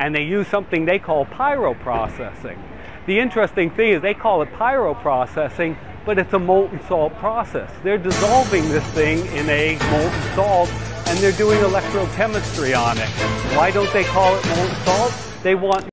and they use something they call pyroprocessing. The interesting thing is they call it pyroprocessing, but it's a molten salt process. They're dissolving this thing in a molten salt and they're doing electrochemistry on it. Why don't they call it molten salt? They want